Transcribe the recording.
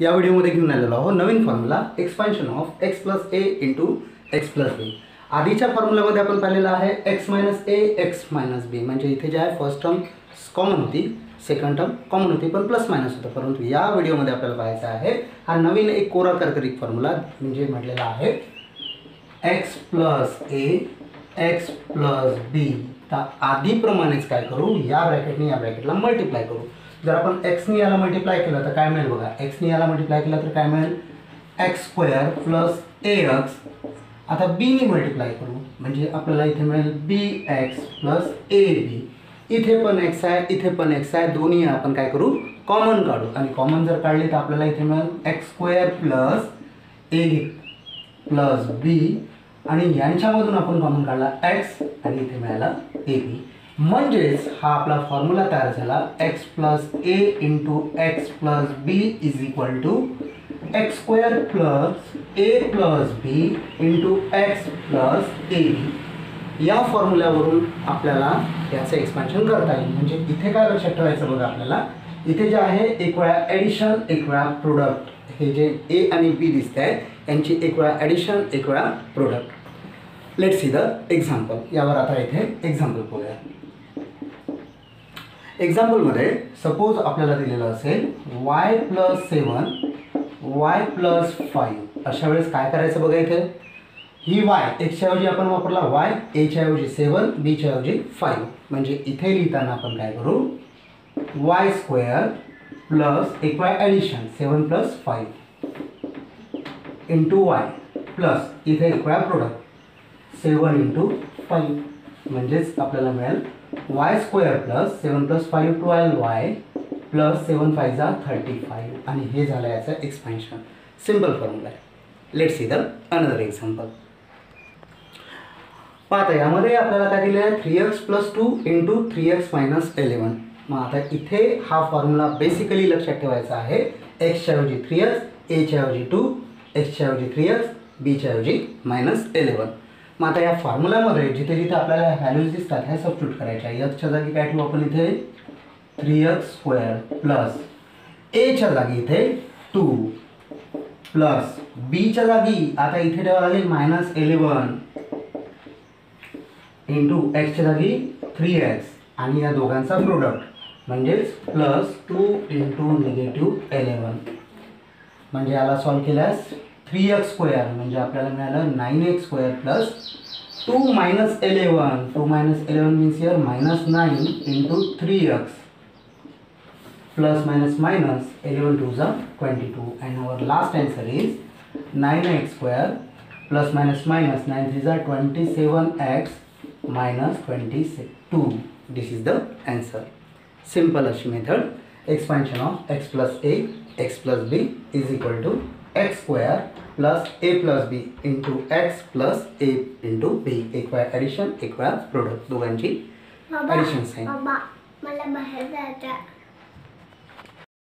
या व्हिडिओमध्ये घेऊन आलेलो आहोत नवीन formula expansion of X plus A into X plus B आधीच्या फॉर्म्युल्यामध्ये आपण पाहिलेलं आहे X minus A X minus B म्हणजे इथे जे आहे फर्स्ट टर्म कॉमन होती सेकंड टर्म कॉमन होती पण प्लस मायनस होतं. परंतु या व्हिडिओमध्ये आपल्याला पाहायचा आहे हा नवीन एक कोरा कर्करिक फॉर्म्युला म्हणजे म्हटलेला आहे X plus A X plus B तर आधीप्रमाणेच काय करू? या ब्रॅकेटने या ब्रॅकेटला मल्टिप्लाय करू. जर आपण एक्सनी याला मल्टिप्लाय केलं तर काय मिळेल बघा? एक्सनी याला मल्टिप्लाय केलं तर काय मिळेल? X square plus A X आता बीनी मल्टिप्लाय करू म्हणजे आपल्याला इथे मिळेल बी एक्स प्लस ए बी इथे पण एक्स आहे इथे पण एक्स आहे दोन्ही आपण काय करू? कॉमन काढू. आणि कॉमन जर काढले तर आपल्याला इथे मिळेल X square plus A plus B आणि यांच्यामधून आपण कॉमन काढला एक्स आणि इथे मिळाला ए बी म्हणजेच हा आपला फॉर्म्युला तयार झाला. X plus A into X plus B is equal to X square plus A plus B into X plus A B या फॉर्म्युल्यावरून आपल्याला याचं एक्सपान्शन करता येईल. म्हणजे इथे काय लक्षात ठेवायचं बघा आपल्याला? इथे जे आहे एक वेळा ॲडिशन एक वेळा प्रोडक्ट हे जे ए आणि बी दिसत आहे यांची एक वेळा ॲडिशन एक वेळा product let see the example यावर आता इथे एक्झाम्पल बघूया. एक्झाम्पलमध्ये सपोज आपल्याला दिलेलं असेल Y plus seven Y plus five अशा वेळेस काय करायचं बघा इथे? ही वाय एक्सच्याऐवजी आपण वापरला वाय एच्या ऐवजी सेवन बीच्या ऐवजी फाईव्ह म्हणजे इथे लिहिताना आपण काय करू? वाय स्क्वेअर प्लस एक y addition seven plus five into y plus इथे एक y product seven into five म्हणजेच आपल्याला मिळेल y square plus seven plus five twelve y plus seven five जा थर्टी फाईव्ह आणि हे झालं याचं एक्सपेन्शन सिंपल फॉर्म्युला आहे. Let see the another example पाहता यामध्ये आपल्याला काय दिलं आहे three x plus two into three x minus eleven मग आता इथे हा फॉर्म्युला बेसिकली लक्षात ठेवायचा आहे. एक्सच्या ऐवजी थ्री एक्स एच्या ऐवजी टू एक्सच्या ऐवजी थ्री एक्स बीच्या ऐवजी मायनस इलेवन मग आता या फॉर्म्युल्यामध्ये जिथे जिथे आपल्याला व्हॅल्यूज दिसतात ह्या सबस्ट्यूट करायच्या. एक्सच्या जागी काय ठेवू आपण इथे? थ्री एक्स स्क्वेअर प्लस एच्या जागी इथे टू प्लस बीच्या जागी आता इथे ठेवावं लागेल मायनस इलेवन इंटू एक्सच्या जागी थ्री एक्स आणि या दोघांचा प्रोडक्ट म्हणजेच plus two into negative eleven म्हणजे याला सॉल्व केल्यास थ्री एक्स स्क्वेअर म्हणजे आपल्याला मिळालं nine x square plus two minus eleven two minus eleven means your minus nine into three x plus minus minus eleven two झा twenty two and our last answer is nine x square plus minus minus nine three झा twenty seven x minus twenty say two this is the answer simple अशी method expansion of x plus a x plus b is equal to x square plus a plus b into x plus a into b. एक वेळा addition एक वेळा product दोघांची addition sine मला बाहेर जायचं